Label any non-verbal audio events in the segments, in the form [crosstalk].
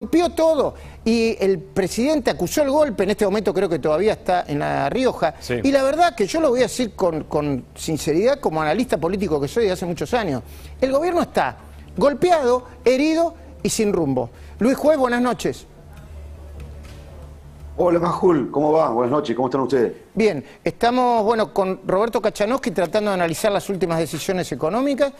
rompió todo y el presidente acusó el golpe, en este momento creo que todavía está en La Rioja, Sí. y la verdad que yo lo voy a decir con, con sinceridad como analista político que soy de hace muchos años, el gobierno está golpeado, herido y sin rumbo. Luis Juez, buenas noches. Hola Majul, ¿cómo va? Buenas noches, ¿cómo están ustedes? Bien, estamos bueno con Roberto Kachanowski tratando de analizar las últimas decisiones económicas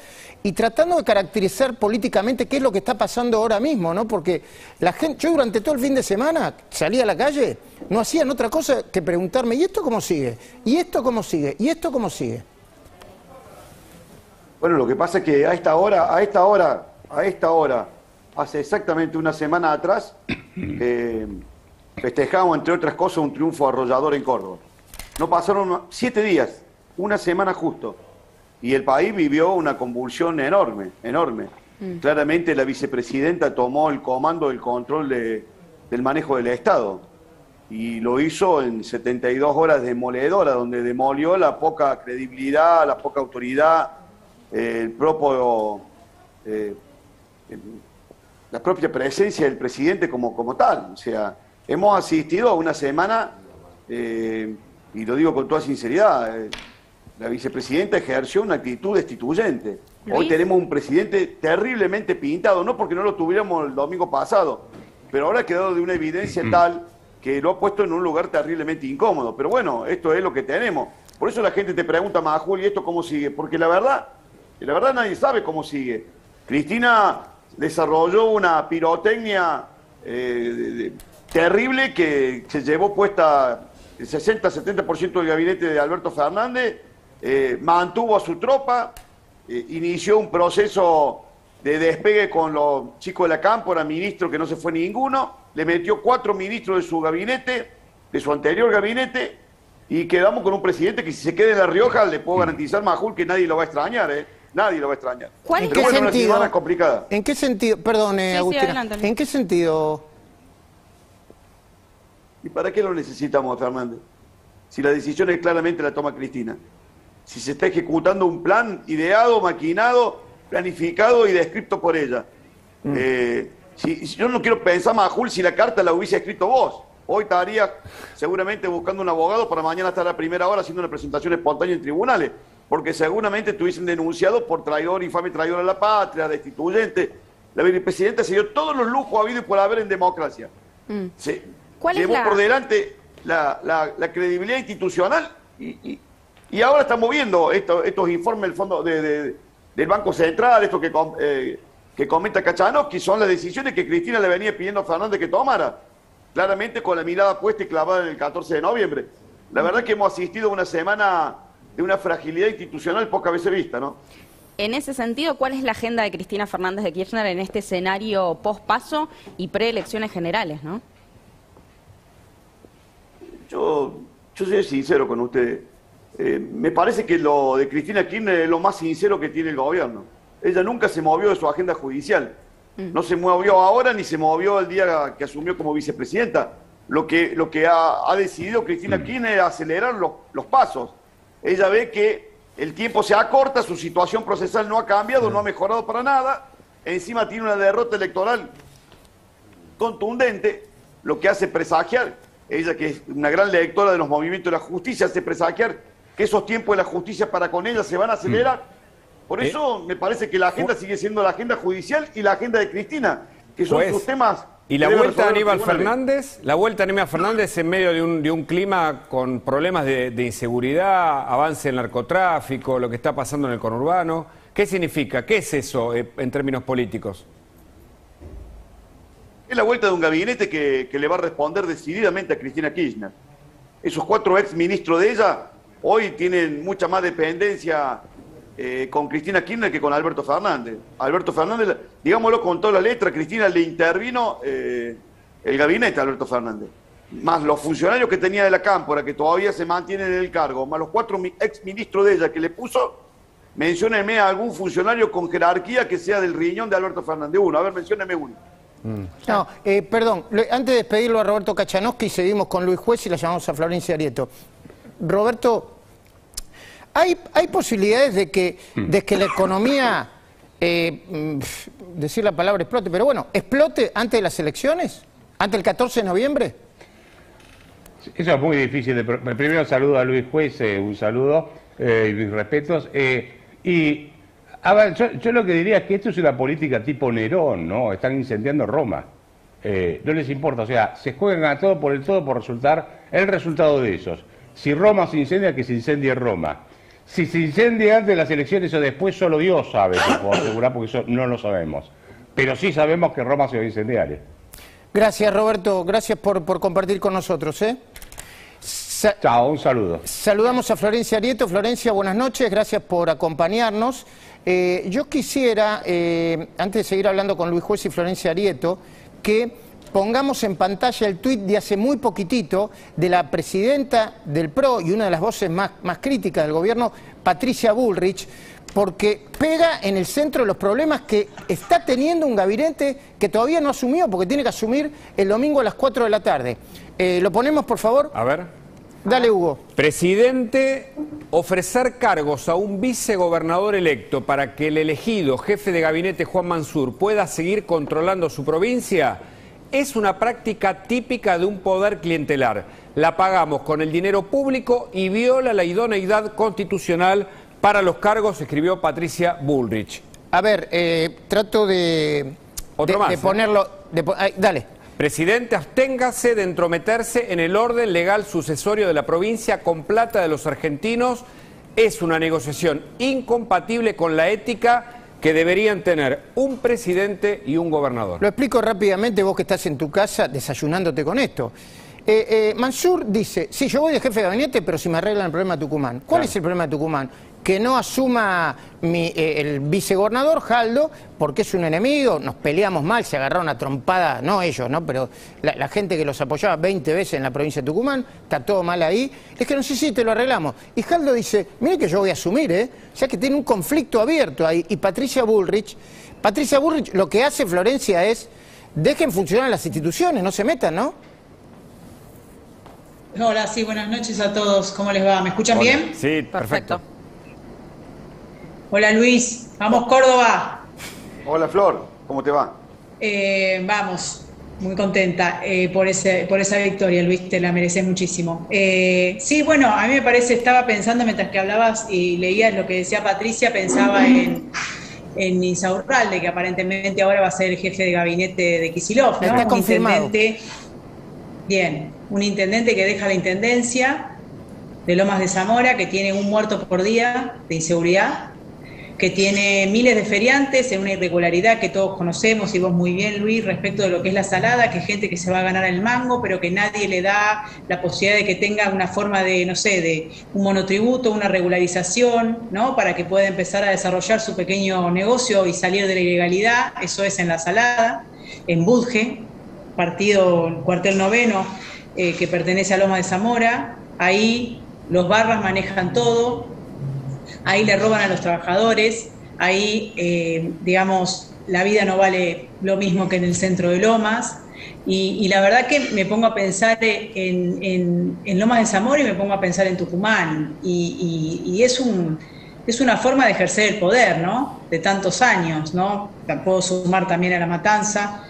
y tratando de caracterizar políticamente qué es lo que está pasando ahora mismo, ¿no? Porque la gente, yo durante todo el fin de semana salía a la calle, no hacían otra cosa que preguntarme, ¿y esto cómo sigue? ¿Y esto cómo sigue? ¿Y esto cómo sigue? Bueno, lo que pasa es que a esta hora, a esta hora, a esta hora, hace exactamente una semana atrás, [clears throat] eh, festejamos, entre otras cosas, un triunfo arrollador en Córdoba. No pasaron siete días, una semana justo, y el país vivió una convulsión enorme, enorme. Claramente la vicepresidenta tomó el comando, el control de- del manejo del Estado. y lo hizo en 72 horas demoledora, donde demolió la poca credibilidad, la poca autoridad, eh, el propio, eh, el- la propia presencia del presidente como, como tal. O sea, hemos asistido a una semana, eh, y lo digo con toda sinceridad, eh, la vicepresidenta ejerció una actitud destituyente. Hoy tenemos un presidente terriblemente pintado, no porque no lo tuviéramos el domingo pasado, pero ahora ha quedado de una evidencia tal que lo ha puesto en un lugar terriblemente incómodo. Pero bueno, esto es lo que tenemos. Por eso la gente te pregunta, Majul, ¿y esto cómo sigue? Porque la verdad, la verdad nadie sabe cómo sigue. Cristina desarrolló una pirotecnia eh, de- de- terrible que se llevó puesta el 60-70% del gabinete de Alberto Fernández, eh, mantuvo a su tropa, eh, inició un proceso de despegue con los chicos de la cámpora, ministro que no se fue ninguno, le metió cuatro ministros de su gabinete, de su anterior gabinete, y quedamos con un presidente que si se queda en La Rioja le puedo garantizar, Majul, que nadie lo va a extrañar, ¿eh? Nadie lo va a extrañar. ¿Cuál ¿En es qué bueno, una sentido? semana complicada. ¿En qué sentido? Perdón, eh, Sí, Agustina. ¿En qué sentido? ¿Y para qué lo necesitamos, Fernández? Si la decisión es claramente la toma Cristina. Si se está ejecutando un plan ideado, maquinado, planificado y descrito por ella. Eh, si, si yo no quiero pensar, Majul, si la carta la hubiese escrito vos. Hoy estaría seguramente buscando un abogado para mañana estar a primera hora haciendo una presentación espontánea en tribunales. Porque seguramente estuviesen denunciado por traidor, infame traidor a la patria, destituyente. La vicepresidenta se dio todos los lujos habidos y por haber en democracia. Se ¿Cuál es llevó la- por delante la, la- la credibilidad institucional y, y- y ahora estamos viendo esto- estos informes del fondo de- de- del Banco Central, esto que, eh, que comenta Cachano, que son las decisiones que Cristina le venía pidiendo a Fernández que tomara, claramente con la mirada puesta y clavada en el 14 de noviembre. La verdad que hemos asistido a una semana de una fragilidad institucional pocas veces vista, ¿no? En ese sentido, ¿cuál es la agenda de Cristina Fernández de Kirchner en este escenario post-paso y preelecciones generales, no? Yo, yo soy sincero con usted. Eh, me parece que lo de Cristina Kirchner es lo más sincero que tiene el gobierno. Ella nunca se movió de su agenda judicial. No se movió ahora ni se movió el día que asumió como vicepresidenta. Lo que, lo que ha, ha decidido Cristina Kirchner es acelerar los, los pasos. Ella ve que el tiempo se acorta, su situación procesal no ha cambiado, no ha mejorado para nada. Encima tiene una derrota electoral contundente, lo que hace presagiar, ella que es una gran lectora de los movimientos de la justicia, hace presagiar que esos tiempos de la justicia para con ella se van a acelerar. Por eso me parece que la agenda sigue siendo la agenda judicial y la agenda de Cristina, que son Juez, sus temas. Y la vuelta de Aníbal. Fernández, la vuelta de Aníbal Fernández en medio de un, de un clima con problemas de, de inseguridad, avance del narcotráfico, lo que está pasando en el conurbano. ¿Qué significa? ¿Qué es eso eh, en términos políticos? Es la vuelta de un gabinete que, le va a responder decididamente a Cristina Kirchner. Esos cuatro ex ministros de ella hoy tienen mucha más dependencia eh, con Cristina Kirchner que con Alberto Fernández. Alberto Fernández, digámoslo con toda la letra, Cristina le intervino eh, el gabinete a Alberto Fernández. Más los funcionarios que tenía de la Cámpora, que todavía se mantienen en el cargo, más los cuatro ex ministros de ella que le puso, menciónenme a algún funcionario con jerarquía que sea del riñón de Alberto Fernández. Uno, a ver, menciónenme uno. No, eh, perdón, antes de despedirlo a Roberto Kachanowski, seguimos con Luis Juez y la llamamos a Florencia Arieto. Roberto, ¿hay, hay posibilidades de que, de que la economía eh, mm, decir la palabra explote, pero bueno, explote antes de las elecciones, antes del 14 de noviembre. Eso es muy difícil. De... Primero saludo a Luis Juez, eh, un saludo y mis respetos. Y a ver, yo, yo, lo que diría es que esto es una política tipo Nerón, ¿no? Están incendiando Roma. no les importa, o sea, se juegan a todo por el todo por resultar el resultado de esos. Si Roma se incendia, que se incendie Roma. Si se incendia antes de las elecciones o después, solo Dios sabe, lo puedo asegurar, porque eso no lo sabemos. Pero sí sabemos que Roma se va a incendiar. Gracias, Roberto. Gracias por, por compartir con nosotros. ¿eh? Chao, un saludo. Saludamos a Florencia Arieto. Florencia, buenas noches, gracias por acompañarnos. Eh, yo quisiera, eh, antes de seguir hablando con Luis Juez y Florencia Arieto, que pongamos en pantalla el tuit de hace muy poquitito de la presidenta del PRO y una de las voces más, más críticas del gobierno, Patricia Bullrich, porque pega en el centro de los problemas que está teniendo un gabinete que todavía no asumió, porque tiene que asumir el domingo a las 4 de la tarde. Eh, ¿Lo ponemos, por favor? A ver. Dale, Hugo. Presidente, ofrecer cargos a un vicegobernador electo para que el elegido jefe de gabinete Juan Mansur pueda seguir controlando su provincia es una práctica típica de un poder clientelar. La pagamos con el dinero público y viola la idoneidad constitucional para los cargos, escribió Patricia Bullrich. A ver, eh, trato de, Otro más, de ¿eh? ponerlo... de po- ay, dale. Presidente, absténgase de entrometerse en el orden legal sucesorio de la provincia con plata de los argentinos. Es una negociación incompatible con la ética que deberían tener un presidente y un gobernador. Lo explico rápidamente, vos que estás en tu casa desayunándote con esto. Eh, eh, Mansur dice, sí, yo voy de jefe de gabinete, pero si me arreglan el problema de Tucumán. ¿Cuál Claro. es el problema de Tucumán? Que no asuma mi, eh, el vicegobernador Jaldo, porque es un enemigo, nos peleamos mal, se agarraron a trompada, no ellos, ¿no? pero la, la gente que los apoyaba 20 veces en la provincia de Tucumán, está todo mal ahí. Es que no sé si te lo arreglamos. Y Jaldo dice, mire que yo voy a asumir, ¿eh? O sea que tiene un conflicto abierto ahí. Y Patricia Bullrich, Patricia Bullrich lo que hace Florencia es, dejen funcionar las instituciones, no se metan, ¿no? Hola, sí, buenas noches a todos. ¿Cómo les va? ¿Me escuchan Hola. bien? Sí, perfecto. Hola Luis, vamos Córdoba. Hola Flor, ¿cómo te va? Eh, vamos, muy contenta eh, por, ese, por esa victoria, Luis, te la mereces muchísimo. Eh, sí, bueno, a mí me parece, estaba pensando mientras que hablabas y leías lo que decía Patricia, pensaba en, en Insaurralde, que aparentemente ahora va a ser el jefe de gabinete de Kisilov, ¿no? Está Un confirmado. intendente, bien, un intendente que deja la intendencia de Lomas de Zamora, que tiene un muerto por día de inseguridad, que tiene miles de feriantes en una irregularidad que todos conocemos y vos muy bien, Luis, respecto de lo que es la salada, que gente que se va a ganar el mango, pero que nadie le da la posibilidad de que tenga una forma de, no sé, de un monotributo, una regularización, ¿no? Para que pueda empezar a desarrollar su pequeño negocio y salir de la ilegalidad. Eso es en la salada, en Budge, partido cuartel noveno, eh, que pertenece a Loma de Zamora. Ahí los barras manejan todo, ahí le roban a los trabajadores, ahí, eh, digamos, la vida no vale lo mismo que en el centro de Lomas. Y, la verdad que me pongo a pensar en, en- Lomas de Zamora y me pongo a pensar en Tucumán. Y- y es, un, es una forma de ejercer el poder, ¿no? De tantos años, ¿no? Puedo sumar también a La Matanza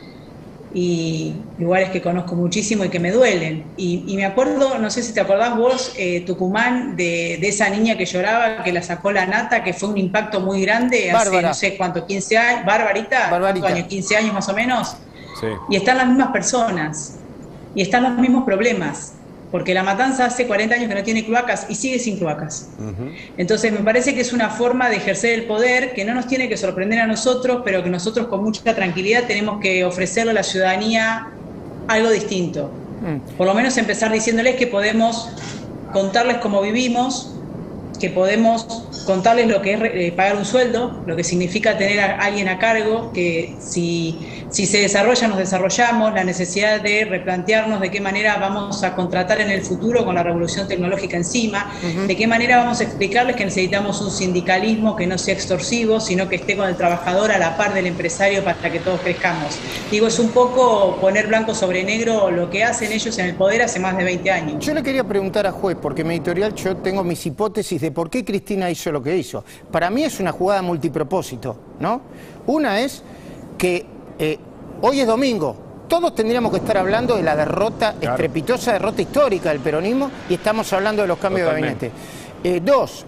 y lugares que conozco muchísimo y que me duelen. Y, y me acuerdo, no sé si te acordás vos, eh, Tucumán, de, de esa niña que lloraba, que la sacó la nata, que fue un impacto muy grande hace no sé cuánto, 15 años, Barbarita, Barbarita. ¿cuántos años? 15 años más o menos. Sí. Y están las mismas personas, y están los mismos problemas, porque la matanza hace 40 años que no tiene cloacas y sigue sin cloacas. Entonces me parece que es una forma de ejercer el poder que no nos tiene que sorprender a nosotros, pero que nosotros con mucha tranquilidad tenemos que ofrecerle a la ciudadanía algo distinto. Por lo menos empezar diciéndoles que podemos contarles cómo vivimos, que podemos contarles lo que es eh, pagar un sueldo, lo que significa tener a alguien a cargo, que si, si se desarrolla nos desarrollamos, la necesidad de replantearnos de qué manera vamos a contratar en el futuro con la revolución tecnológica encima, de qué manera vamos a explicarles que necesitamos un sindicalismo que no sea extorsivo, sino que esté con el trabajador a la par del empresario para que todos crezcamos. Digo, es un poco poner blanco sobre negro lo que hacen ellos en el poder hace más de 20 años. Yo le quería preguntar a juez, porque en mi editorial yo tengo mis hipótesis de por qué Cristina hizo lo lo que hizo. Para mí es una jugada multipropósito, ¿no? Una es que eh, hoy es domingo, todos tendríamos que estar hablando de la derrota, estrepitosa derrota histórica del peronismo, y estamos hablando de los cambios Totalmente. de gabinete. Eh, dos,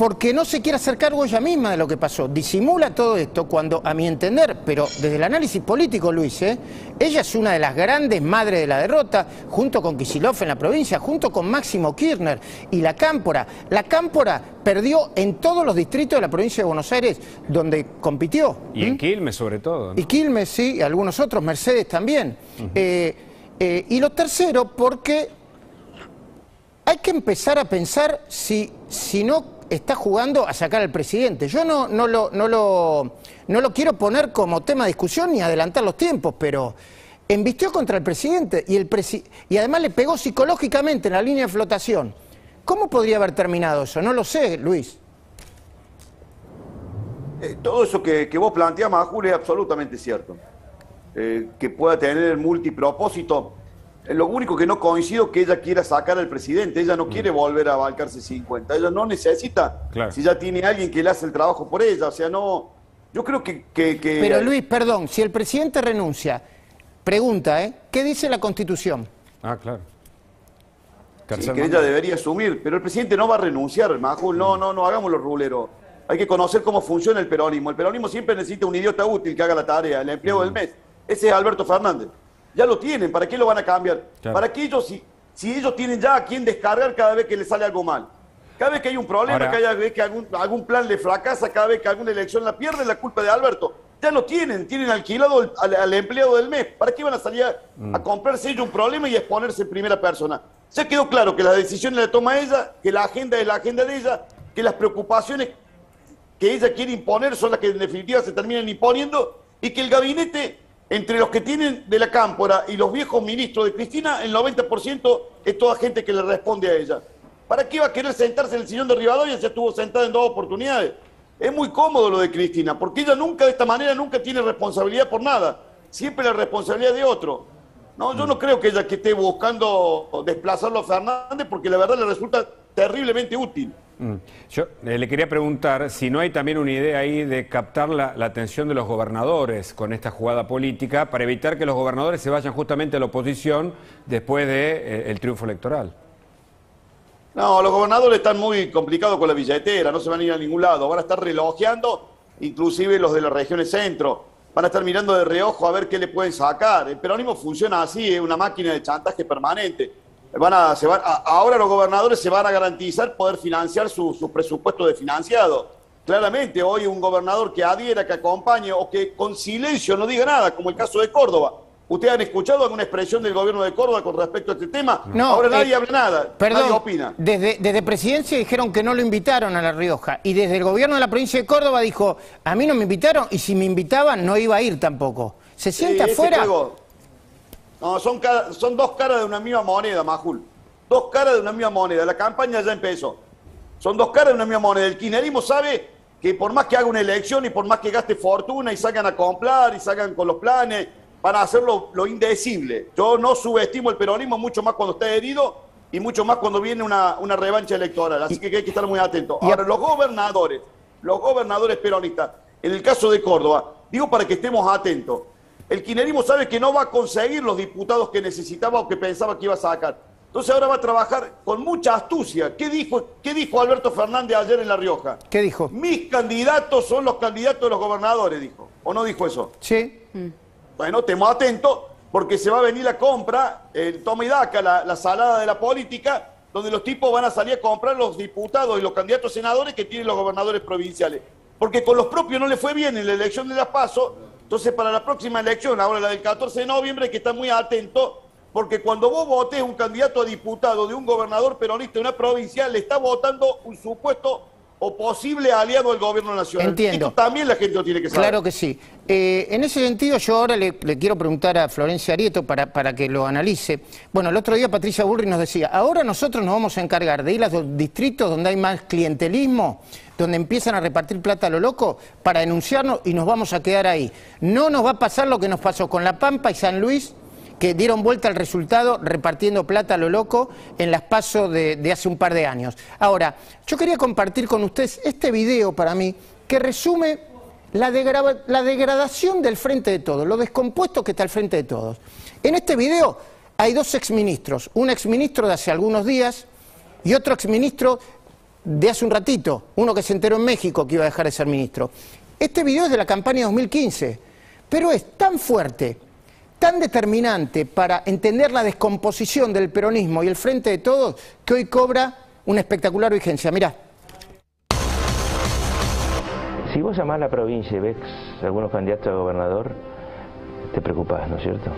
porque no se quiere hacer cargo ella misma de lo que pasó. Disimula todo esto cuando, a mi entender, pero desde el análisis político, Luis, ¿eh? ella es una de las grandes madres de la derrota, junto con Kisilov en la provincia, junto con Máximo Kirchner y la Cámpora. La Cámpora perdió en todos los distritos de la provincia de Buenos Aires donde compitió. Y en Quilmes sobre todo. ¿no? Y Quilmes, sí, y algunos otros, Mercedes también. Eh, eh, y lo tercero, porque hay que empezar a pensar si, si no está jugando a sacar al presidente. Yo no, no, lo, no, lo, no lo quiero poner como tema de discusión ni adelantar los tiempos, pero embistió contra el presidente y, el presi- y además le pegó psicológicamente en la línea de flotación. ¿Cómo podría haber terminado eso? No lo sé, Luis. Eh, todo eso que, vos planteás, Majul, es absolutamente cierto. Eh, que pueda tener multipropósito. Lo único que no coincido es que ella quiera sacar al presidente. Ella no quiere volver a bancarse 50. Ella no necesita. Claro. Si ya tiene alguien que le hace el trabajo por ella. O sea, no. Yo creo que. que- que- Pero Luis, perdón, si el presidente renuncia, pregunta, ¿eh? ¿Qué dice la Constitución? Ah, claro. Sí, que ella debería asumir, pero el presidente no va a renunciar, Majul, no, no, no hagamos los ruleros. Hay que conocer cómo funciona el peronismo. El peronismo siempre necesita un idiota útil que haga la tarea, el empleo del mes. Ese es Alberto Fernández. Ya lo tienen, ¿para qué lo van a cambiar? Claro. Para que ellos, si, si ellos tienen ya a quién descargar cada vez que les sale algo mal. Cada vez que hay un problema, Ahora- cada vez que algún, algún plan le fracasa, cada vez que alguna elección la pierde, la culpa de Alberto. Ya lo tienen, tienen alquilado al, al- al empleado del mes. ¿Para qué van a salir a, Mm. a comprarse ellos un problema y a exponerse en primera persona? Ya quedó claro que las decisiones las toma ella, que la agenda es la agenda de ella, que las preocupaciones que ella quiere imponer son las que en definitiva se terminan imponiendo y que el gabinete, entre los que tienen de la cámpora y los viejos ministros de Cristina, el 90% es toda gente que le responde a ella. ¿Para qué va a querer sentarse en el sillón de Rivadavia si estuvo sentada en dos oportunidades? Es muy cómodo lo de Cristina, porque ella nunca de esta manera nunca tiene responsabilidad por nada, siempre la responsabilidad de otro. No, yo no creo que ella esté buscando desplazarlo a Fernández, porque la verdad le resulta terriblemente útil. Mm. Yo eh, le quería preguntar si no hay también una idea ahí de captar la, atención de los gobernadores con esta jugada política para evitar que los gobernadores se vayan justamente a la oposición después del triunfo electoral. No, los gobernadores están muy complicados con la billetera, no se van a ir a ningún lado, van a estar relojeando, inclusive los de las regiones centro, van a estar mirando de reojo a ver qué le pueden sacar. El peronismo funciona así, es una máquina de chantaje permanente. Van a, se van, a- ahora los gobernadores se van a garantizar poder financiar su, su presupuesto de financiado. Claramente, hoy un gobernador que adhiera, que acompañe o que con silencio no diga nada, como el caso de Córdoba. ¿Ustedes han escuchado alguna expresión del gobierno de Córdoba con respecto a este tema? No, ahora eh, nadie habla nada, Perdón, nadie opina. Desde, desde presidencia dijeron que no lo invitaron a La Rioja y desde el gobierno de la provincia de Córdoba dijo, a mí no me invitaron y si me invitaban no iba a ir tampoco. ¿Se sienta afuera? juego- No, son, cara- son dos caras de una misma moneda, Majul. Dos caras de una misma moneda. La campaña ya empezó. Son dos caras de una misma moneda. El kirchnerismo sabe que por más que haga una elección y por más que gaste fortuna y salgan a comprar y salgan con los planes, van a hacer lo, lo indecible. Yo no subestimo el peronismo mucho más cuando está herido y mucho más cuando viene una, una revancha electoral. Así que hay que estar muy atentos. Ahora, los gobernadores, los gobernadores peronistas, en el caso de Córdoba, digo para que estemos atentos, el kirchnerismo sabe que no va a conseguir los diputados que necesitaba o que pensaba que iba a sacar. Entonces ahora va a trabajar con mucha astucia. ¿Qué dijo, qué dijo Alberto Fernández ayer en La Rioja? ¿Qué dijo? Mis candidatos son los candidatos de los gobernadores, dijo. ¿O no dijo eso? Sí. Bueno, estemos atentos porque se va a venir la compra, el toma y daca, la, la salada de la política, donde los tipos van a salir a comprar los diputados y los candidatos senadores que tienen los gobernadores provinciales. Porque con los propios no le fue bien en la elección de las PASO, entonces para la próxima elección, ahora la del 14 de noviembre, hay que estar muy atento, porque cuando vos votés un candidato a diputado de un gobernador peronista de una provincia, le está votando un supuesto o posible aliado del gobierno nacional. Entiendo. Esto también la gente lo tiene que saber. Claro que sí. Eh, en ese sentido, yo ahora le, le quiero preguntar a Florencia Arieto para, para que lo analice. Bueno, el otro día Patricia Burri nos decía, ahora nosotros nos vamos a encargar de ir a los distritos donde hay más clientelismo, donde empiezan a repartir plata a lo loco, para denunciarnos y nos vamos a quedar ahí. No nos va a pasar lo que nos pasó con La Pampa y San Luis, que dieron vuelta al resultado repartiendo plata a lo loco en las pasos de, de hace un par de años. Ahora, yo quería compartir con ustedes este video para mí que resume la, degra- la degradación del frente de todos, lo descompuesto que está el frente de todos. En este video hay dos exministros, un exministro de hace algunos días y otro exministro de hace un ratito, uno que se enteró en México que iba a dejar de ser ministro. Este video es de la campaña 2015, pero es tan fuerte, tan determinante para entender la descomposición del peronismo y el frente de todos que hoy cobra una espectacular vigencia. Mirá. Si vos llamás a la provincia y ves algunos candidatos a gobernador, te preocupás, ¿no es cierto?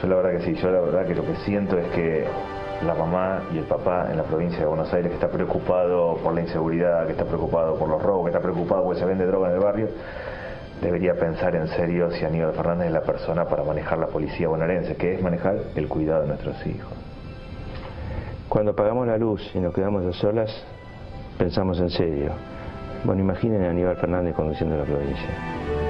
Yo la verdad que sí, yo la verdad que lo que siento es que la mamá y el papá en la provincia de Buenos Aires que está preocupado por la inseguridad, que está preocupado por los robos, que está preocupado porque se vende droga en el barrio, debería pensar en serio si Aníbal Fernández es la persona para manejar la policía bonaerense, que es manejar el cuidado de nuestros hijos. Cuando apagamos la luz y nos quedamos a solas, pensamos en serio. Bueno, imaginen a Aníbal Fernández conduciendo la provincia.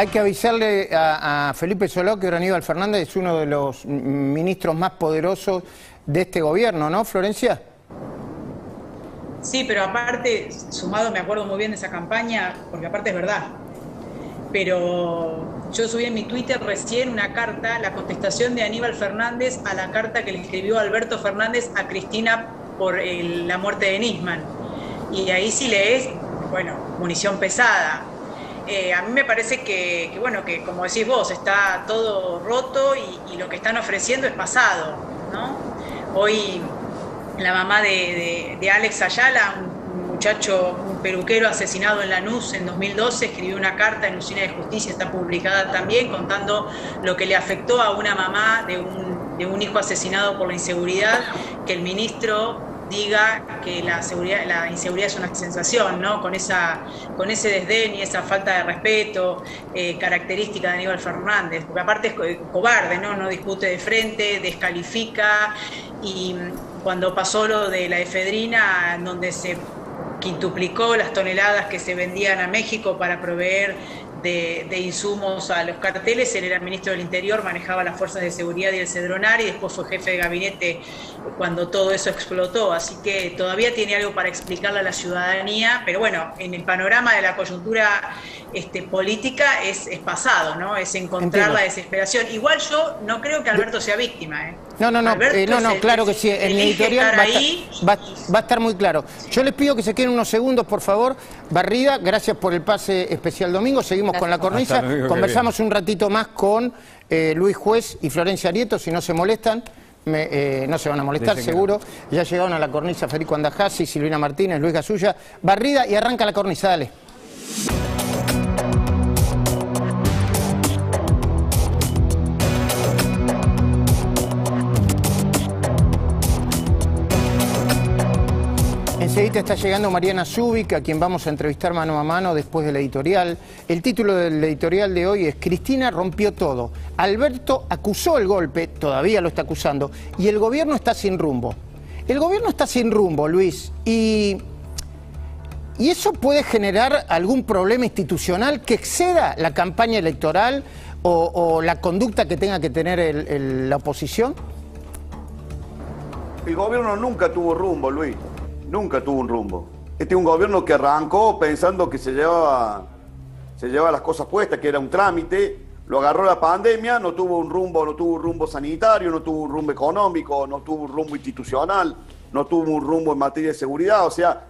Hay que avisarle a, a Felipe Soló que Aníbal Fernández es uno de los ministros más poderosos de este gobierno, ¿no, Florencia? Sí, pero aparte, sumado, me acuerdo muy bien de esa campaña, porque aparte es verdad. Pero yo subí en mi Twitter recién una carta, la contestación de Aníbal Fernández a la carta que le escribió Alberto Fernández a Cristina por el- la muerte de Nisman. Y ahí sí lees, bueno, munición pesada. Eh, a mí me parece que, bueno, que como decís vos, está todo roto y, y lo que están ofreciendo es pasado, ¿no? Hoy la mamá de, de- de Alex Ayala, un muchacho, un peluquero asesinado en Lanús en 2012, escribió una carta en Usina de Justicia, está publicada también, contando lo que le afectó a una mamá de un, de un hijo asesinado por la inseguridad, que el ministro diga que la seguridad, la inseguridad es una sensación, ¿no? Con esa, con ese desdén y esa falta de respeto eh, característica de Aníbal Fernández, porque aparte es co- cobarde, ¿no? No discute de frente, descalifica y mm, cuando pasó lo de la efedrina, donde se quintuplicó las toneladas que se vendían a México para proveer de, de insumos a los carteles. Él era ministro del Interior, manejaba las fuerzas de seguridad y el Cedronar y después fue jefe de gabinete cuando todo eso explotó. Así que todavía tiene algo para explicarle a la ciudadanía, pero bueno, en el panorama de la coyuntura este, política es, es pasado, ¿no? Es encontrar Entiendo. la desesperación. Igual yo no creo que Alberto sea víctima, ¿eh? No, no, no, eh, no, no, claro que sí. En editorial va a, estar, ahí va- va a estar muy claro. Yo les pido que se queden unos segundos, por favor. Barrida, gracias por el pase especial domingo. Seguimos con la cornisa. Hasta Conversamos un ratito más con eh, Luis Juez y Florencia Arieto, si no se molestan. me- eh, no se van a molestar, Dicen seguro. Ya llegaron a la cornisa Federico Andajasi, Silvina Martínez, Luis Gasulla. Barrida y arranca la cornisa, dale. Enseguida está llegando Mariana Zubik, a quien vamos a entrevistar mano a mano después del editorial. El título del editorial de hoy es Cristina rompió todo. Alberto acusó el golpe, todavía lo está acusando, y el gobierno está sin rumbo. El gobierno está sin rumbo, Luis, y, y eso puede generar algún problema institucional que exceda la campaña electoral o, la conducta que tenga que tener la oposición. El gobierno nunca tuvo rumbo, Luis. Nunca tuvo un rumbo. Este es un gobierno que arrancó pensando que se llevaba, se llevaba las cosas puestas, que era un trámite. Lo agarró la pandemia, no tuvo un rumbo, no tuvo un rumbo sanitario, no tuvo un rumbo económico, no tuvo un rumbo institucional, no tuvo un rumbo en materia de seguridad. O sea,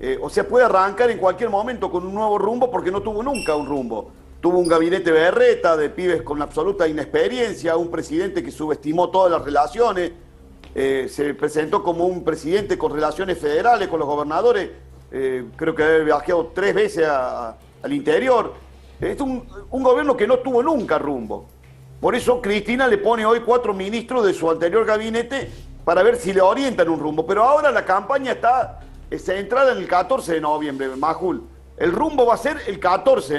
eh, o sea, puede arrancar en cualquier momento con un nuevo rumbo porque no tuvo nunca un rumbo. Tuvo un gabinete berreta de pibes con absoluta inexperiencia, un presidente que subestimó todas las relaciones, eh, se presentó como un presidente con relaciones federales con los gobernadores, eh, creo que había viajado tres veces al interior. Es un, un gobierno que no tuvo nunca rumbo. Por eso Cristina le pone hoy cuatro ministros de su anterior gabinete para ver si le orientan un rumbo. Pero ahora la campaña está eh, centrada en el 14 de noviembre, Majul. El rumbo va a ser el 14 de